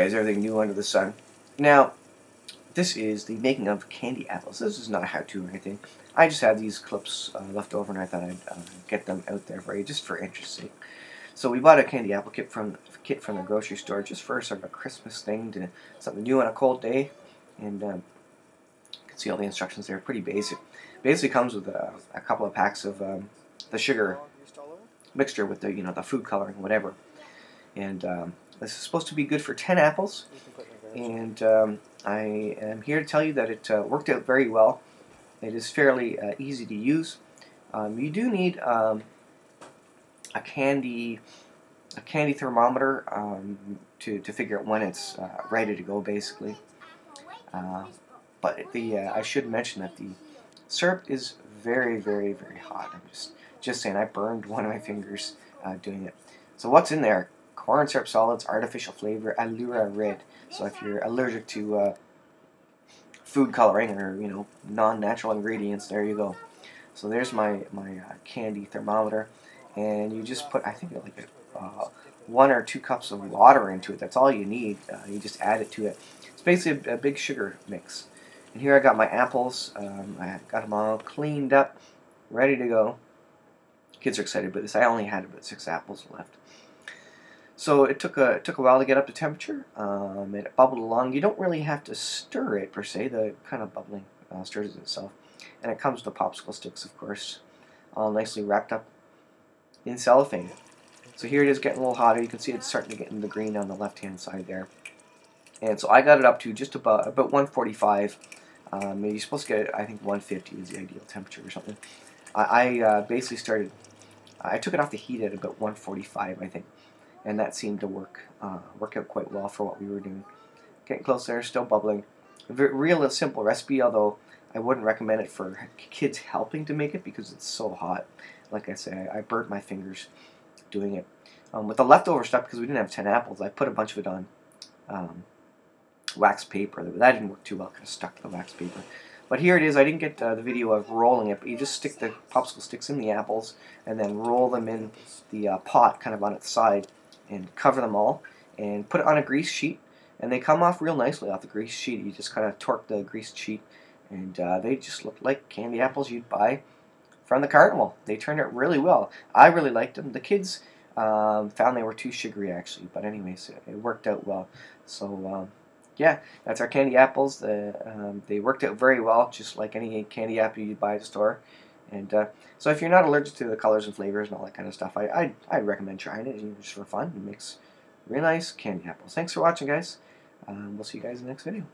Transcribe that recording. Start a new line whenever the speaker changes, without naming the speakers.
guys, everything new under the sun. Now, this is the making of candy apples. This is not a how-to or anything. I just had these clips uh, left over and I thought I'd uh, get them out there for you, just for interest sake. So we bought a candy apple kit from kit from the grocery store just for sort of a Christmas thing, to something new on a cold day. And um, you can see all the instructions there, pretty basic. Basically comes with a, a couple of packs of um, the sugar mixture with the you know the food coloring, whatever. And um, this is supposed to be good for 10 apples. And um, I am here to tell you that it uh, worked out very well. It is fairly uh, easy to use. Um, you do need um, a candy a candy thermometer um, to, to figure out when it's uh, ready to go basically. Uh, but the uh, I should mention that the syrup is very very very hot. I'm just just saying I burned one of my fingers uh, doing it. So what's in there? Corn syrup solids, artificial flavor, Allura red. So if you're allergic to uh, food coloring or you know non-natural ingredients, there you go. So there's my my uh, candy thermometer, and you just put I think like uh, one or two cups of water into it. That's all you need. Uh, you just add it to it. It's basically a, a, big sugar mix. And here I got my apples. Um, I got them all cleaned up, ready to go. Kids are excited about this. I only had about six apples left. So it took a it took a while to get up to temperature. Um, it bubbled along. You don't really have to stir it per se. The kind of bubbling uh, stirs itself, and it comes with the popsicle sticks, of course, all nicely wrapped up in cellophane. So here it is getting a little hotter. You can see it's starting to get in the green on the left hand side there. And so I got it up to just about about 145. Um, you're supposed to get I think 150 is the ideal temperature or something. I, I uh, basically started. I took it off the heat at about 145, I think and that seemed to work uh, work out quite well for what we were doing. Getting close there, still bubbling. Very, real simple recipe, although I wouldn't recommend it for kids helping to make it because it's so hot. Like I say, I, I burnt my fingers doing it. Um, with the leftover stuff, because we didn't have 10 apples, I put a bunch of it on um, wax paper. That didn't work too well, kind of stuck to the wax paper. But here it is. I didn't get uh, the video of rolling it, but you just stick the popsicle sticks in the apples and then roll them in the uh, pot kind of on its side and cover them all and put it on a grease sheet and they come off real nicely off the grease sheet. You just kind of torque the grease sheet and uh, they just look like candy apples you'd buy from the carnival. They turned out really well. I really liked them. The kids um, found they were too sugary actually, but anyways, it worked out well. So um, yeah, that's our candy apples. The, um, they worked out very well, just like any candy apple you'd buy at the store. And uh, so if you're not allergic to the colors and flavors and all that kind of stuff, I, I, I recommend trying it just for fun. It makes really nice candy apples. Thanks for watching, guys. Um, we'll see you guys in the next video.